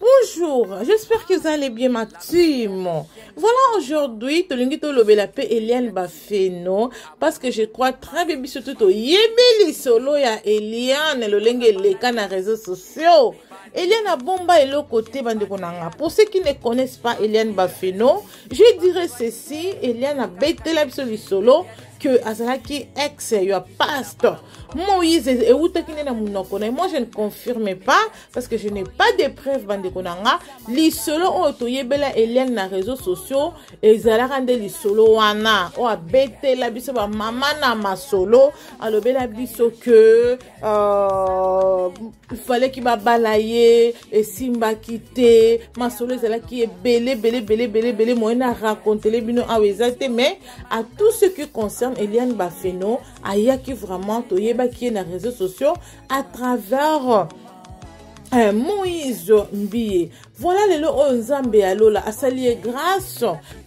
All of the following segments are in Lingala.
Bonjour, j'espère que vous allez bien ma team. Voilà aujourd'hui, tolingi tolobela pe Eliane Bafeno parce que je crois très bien biso tout yebeli solo ya Eliane lolenge eleka na réseaux sociaux. Eliane abomba eloko te bandeko na nga. Pour ceux qui ne connaissent pas Eliane Bafeno, je dirais ceci, Eliane abetela biso lisolo que azalaki ex ya pasteur moïse ewutaki nde na monoko na ye moi je ne confirme pas parce que je n'ai pas de preuve bandeko na nga lisolo oyo toyebela eliane na réseaux sociaux ezalaka nde lisolo wana oyo abetela biso bamama na masolo alobela biso que euh, falaki babala ye esimbaki te masolo ezalaki ebele ebele ebele ebele ebele moyen na racontele bino awa eza te mais à tout ce qui concerne eliane bafeno ayaki vraiment toyebaki ye na réseaux sociaux à travers eh, moïse mbiye voilà lelo oyo nzambe ya lola asali ye grâce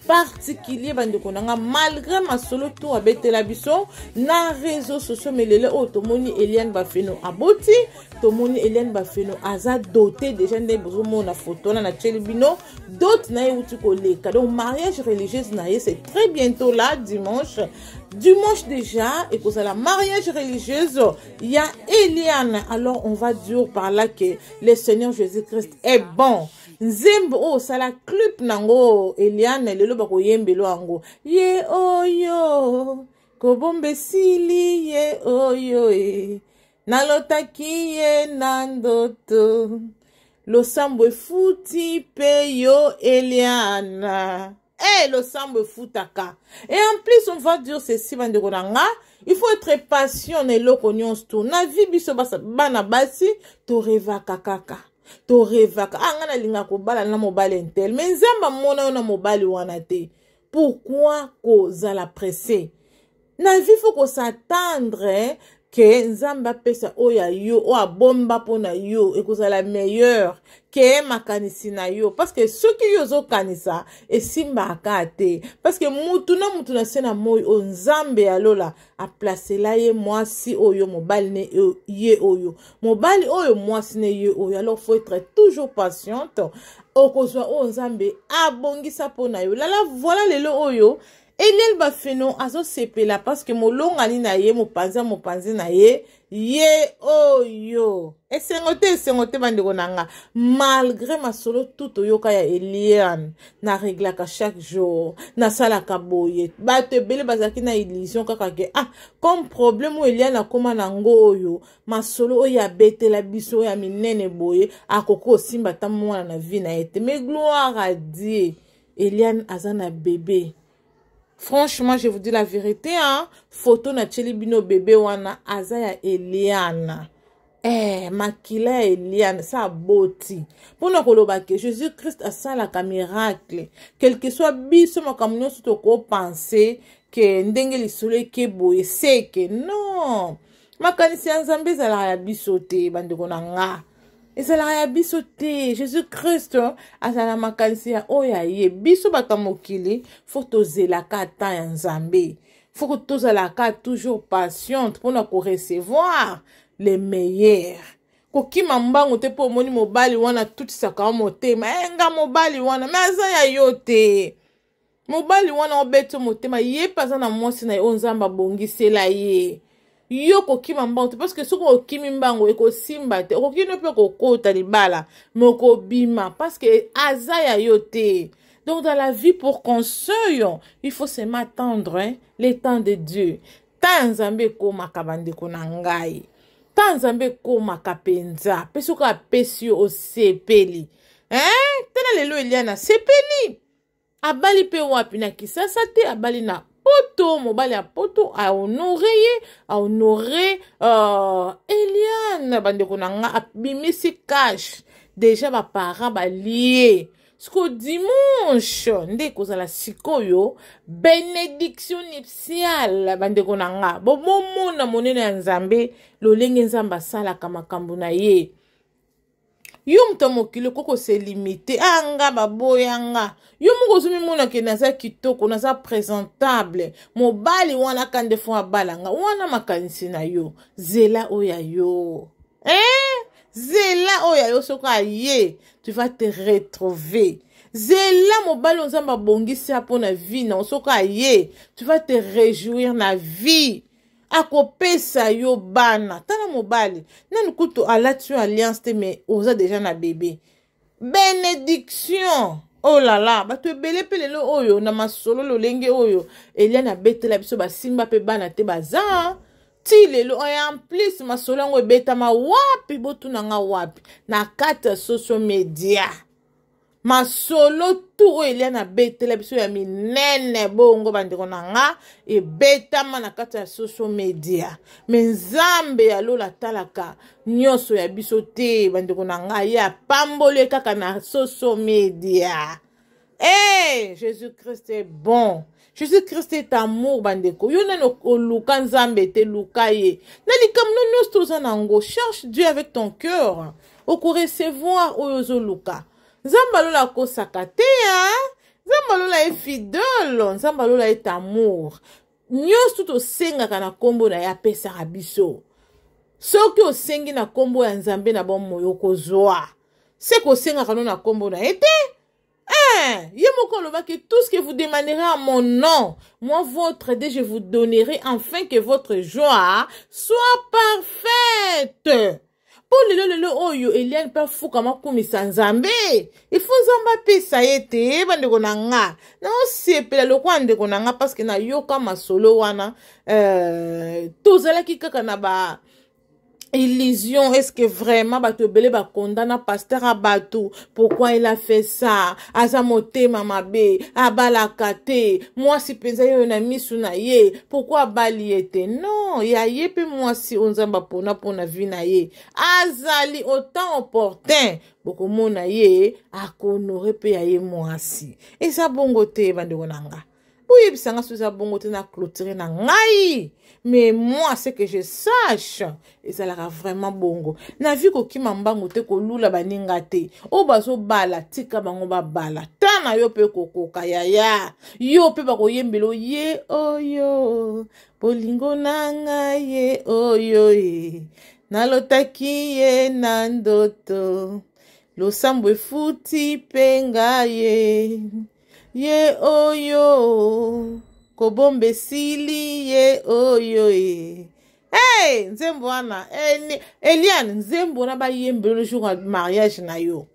particulier bandeko na nga malgré masolo to abetela biso na réseau sociaux mais lelo oyo tomoni eliane bafeno aboti tomoni eliane bafeno aza dote déjà nde bozomona foto wana natyeli bino dote na ye euti koleka donc mariage religieuse na ye c'est très bientôt là dimanche dimanche déjà ekozala mariage religieuse Il y a Eliane, alors on va dire par là que le Seigneur Jésus-Christ est bon. nzembo oyo osala clip nango eliane lelo bakoyembelo yango ye oyo kobomba esili ye oyo e nalotaki ye na ndoto losambo efuti mpe yo eliana Hey, eh, losambo efutaka et en plus on va dire ceci bandeko na nga il faut être patient na eloko nyonso to na vie biso bana basi torevaka kaka torevaka ah ngai nalinga kobala na mobali intel me nzambe amona yo na mobali wana te pourkui kozala presse na vie faut kosatendre ke nzambe apesa oyo ya yo oyo abomba mpo na yo ekozala meilleur ke makanisi na yo parceke soki yo ozokanisa esimbaka te parceke mutu na mutu na se na moi oyo nzambe ya lola aplasela ye mwasi oyo mobali ne ye oyo mobali oyo mwasi ne ye oyo alors faut être toujours patiente okozwa oyo nzambe abongisa mpo na yo lala voilà lelo oyo oh, eliel bafeno azosepela parceke molongani na ye mopanzi ya mopanzi na ye ye oyo esengo te esengo te bandeko na nga malgre masolo tout oyoka ya eliane na reglaka chaque jour nasalaka boye bato ebele bazalaki na illusion kaka ke ah comme problème oyo eliane akóma na yango oyo masolo oyo abetela biso ya minene boye akoki kosimba ata mwana na vie na ye te mais gloire a dieu Eliane aza na bebe. Franchement, je vous dis la vérité, hein. Photo na cheli bino bebe wana aza ya Eliane. Eh, makila ya Eliane, ça aboti. Pona koloba que Jésus-Christ asalaka miracle. Quel que soit biso makambo nyonso toko penser que ndenge lisolo ekeboye seke. Non. makanisi ya nzambe ezalaka ya biso te bandeko na nga ezalaka ya biso te jésus christ azala na makanisi ya oyo ya ye biso bato ya mokili fo tozelaka ata ya nzambe foko tozalaka toujours patiente mpona korecevoir le meilleur kokima mbangu te mpo omoni mobali wana atutisaka yo motema enga eh, mobali wana me aza ya yo te mobali wana obeti motema ye mpe aza na mwasi na ye oyo nzambe abongisela ye yo kokima mbango te parceke soki okimi mbango ekosimba te okoki no mpe kokota libala me okobima parceke aza ya yo te donc dans la vie pour qu'on seuil il faut se m'attendre hein? le temps de dieu temps ya nzambe ekomaka bandeko na ngai temps nzambe ekomaka mpenza mpe soki apesi yo osepeli eh? tala lelo eliana sepeli abali mpe wapi na kisasa te abali na poto mobali ya poto ahonore ye ahonore uh, eliane bandeko na nga abimisi cash deja baparent balie siko dimanche nde ekozala sikoyo benediction nuptiale bandeko na nga bomomona monene ya nzambe lolenge nzambe asalaka makambo na ye yo moto ya mokili okoki kose limite a ah, nga baboya nga yo moko ozomimona ke naza kitoko naza présentable mobali wana ka nde fo abala nga wana makanisi na yo zela oyo ya yo eh? zela oyo ya yo soki aye tu vas te retrouver zela mobali oyo nzambe abongisi ya mpo na vie na yo soki aye tu vas te réjouir na vie akopesa yo bana tala mobali nani kutu alati yo alliance te mais oza deja na bebe benediction oh la la bato ebele mpe lelo oyo na masolo lolenge oyo eliane abetela biso basimba mpe bana te baza ti lelo oyo en plus masolo yango ebetama wapi botuna nga wapi na kati ya social media masolo tu oyo elia na betela biso ya minene bongo bandeko na nga ebetama na kati ya social media me nzambe ya lola atalaka nyonso ya biso te bandeko na nga ye apamboli kaka na social media hey, eh, jésus christ est bon jesus christ est amour bandeko yo nani oluka nzambe te luka ye na likambo no nyonso toza na yango cherche dieu avec ton cœur okorecevoir oyo ozoluka nzambe alola akosaka te a nzambe alola ye fidele nzambe alola ye tamour nyonso tosengaka na nkombo na ye apesaka biso soki osengi na nkombo ya nzambe na bomoi okozwa se kosengaka no na nkombo na ye te Eh, ye moko alobaki tout ce que vous demanderez à mon nom moi votre aide je vous donnerai afin que votre joie soit parfaite mpo lelo lelo oyo eliane mpe afukama akumisa nzambe ifo nzambe apesa ye te bandeko na nga naosepela lokola ndeko na nga parceke nayoka masolo wana euh, tozalaki kaka na ba illusion est ce que vraiment bato ebele bakonda na pasteur ya bato pourquoi il a fait ça aza motema mabe abalaka te mwasi mpenza yeyo na misu na ye pourkui abali ye te non ya ye mpe mwasi oyo nzambe apona mpo na vi na ye azali autant opportun bokomona ye akohonore mpe ya ye mwasi eza bongo te bandeko na nga boyebisa nga soki eza bongo te na clotire na ngai mais moi ce que je sache ezalaka vraiment bongo na vie kokima mbangu te kolula baninga te oyo bazobala tika bango babala ta na yo mpe kokoka yaya yo mpe bakoyembela oye oyo bolingo na ngai ye oyo e nalotaki ye na ndoto losambo efuti mpe ngai ye ye oyo kobomba esili ye oyo e hey, nzembo wana eh, eliane nzembo wana bayembela le jour ya mariage na yo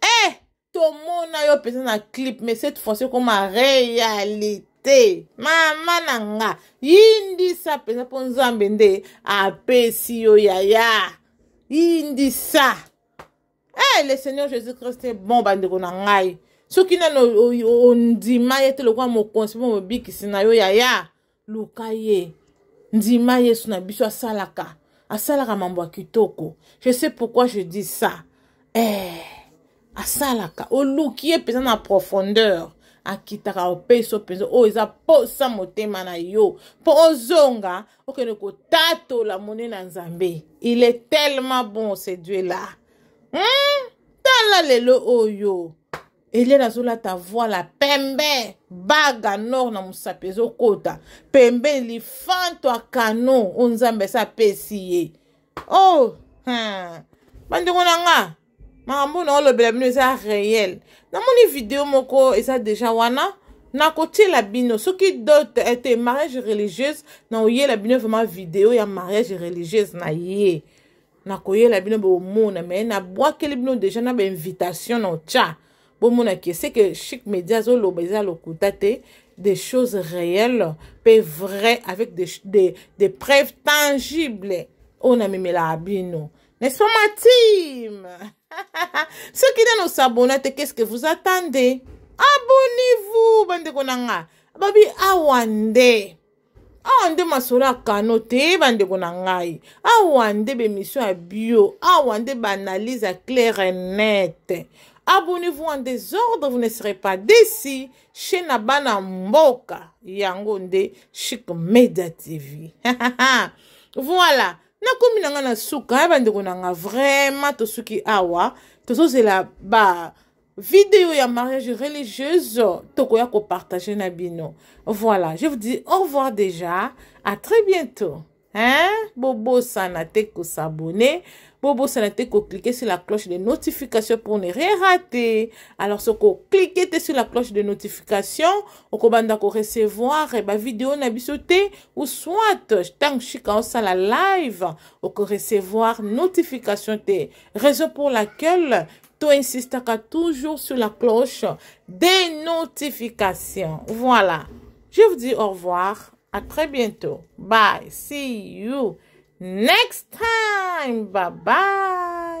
eh, tomona yo mpenza na clip mais cette fois ekoma réalité te mama na nga yindisa mpenza mpo nzambe nde apesi yo yaya yindisa Eh, le Seigneur Jésus-Christ est bon, bandeko na ngai. soki nano ondima ye te lokola mokonzi mpo mobikisi na yo yaya luka ye ndima yesu na biso asalaka asalaka mambo ya kitoko je sais pourquoi je dis ça eh, asalaka oluki ye mpenza na profondeur akitaka opesi yo mpenza oyo eza mposa motema na yo mpo ozonga okende kotatola monene ya nzambe il est tellement bon ce dieu là hmm? tala lelo oyo eliane azolata voila pembe baga nord na mosapi ezokota pembe lifanto ya kano oyo nzambe esi apesi ye oh hmm. bandeko na nga makambo na olobela bino eza réel namoni video moko eza deja wana nakotiela bino soki dot ete mariage religieuse nakoyela bino vraiment video ya mariage religieuse na ye nakoyela bino bomona me nabwakeli bino deja na bainvitation na otya bomona ke se ke chic média azoloba eza lokuta te des choses réelles mpe vrai avec des, des, des preuves tangibles oyo namemelaka bino N'est-ce pas ma team Ceux qui nous s'abonnent, qu'est-ce que vous attendez Abonnez-vous, bande de konanga. Babi awande. awa nde masolo ya kano te bandeko na ngai awa nde bemission ya bio awa nde baanalyse ya claire et nette abonnez-vous en désordre vous ne serez pas déci chez na bana mboka yango nde chic media tv voilà nakomi na nga na suka ya bandeko na nga vraiment tosuki awa tozozela ba video ya mariage religieuse tokoya kopartage na bino voilà je vous dis au revoir déjà à très bientôt hein bobosana te kosabone bobosana te kocliquer sur la cloche de notification pour ne rien rater alors soki ocliquer te sur la cloche de notification okobanda korecevoir bavideo na biso te ou soit ntango chika la live recevoir notification te raison pour laquelle tu insisteras toujours sur la cloche des notifications. Voilà. Je vous dis au revoir. À très bientôt. Bye. See you next time. Bye bye.